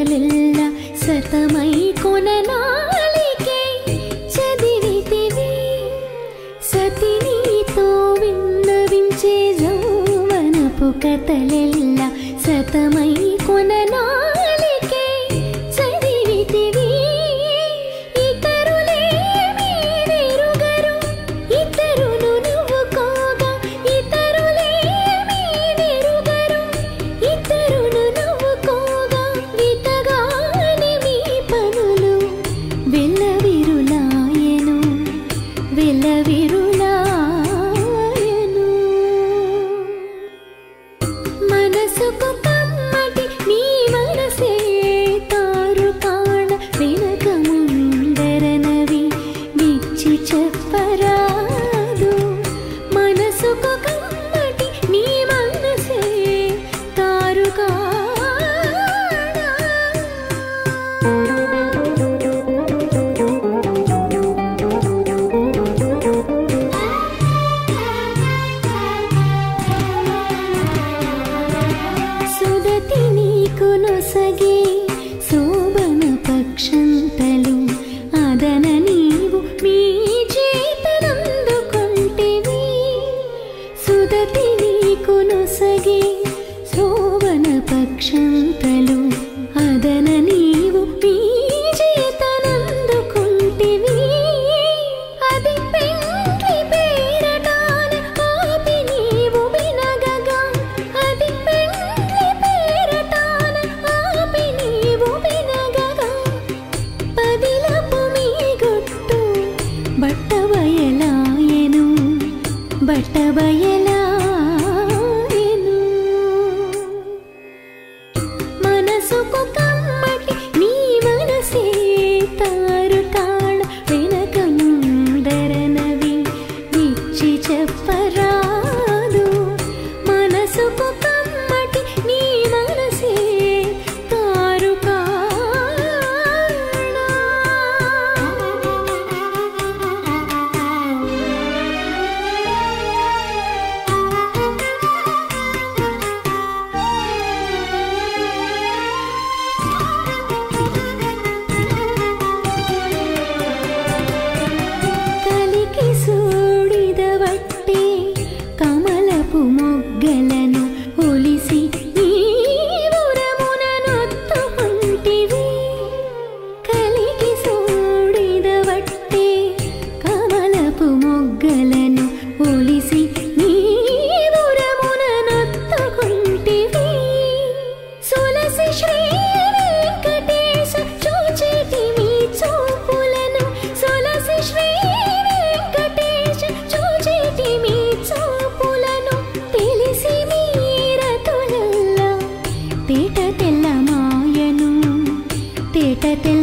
మాటలెల్ల సతమై కొననాలికే చదివితివి. సతి నీతో విన్నవించే యౌవనపు కథలెల్ల సతమై కొననా Música பட்டபய que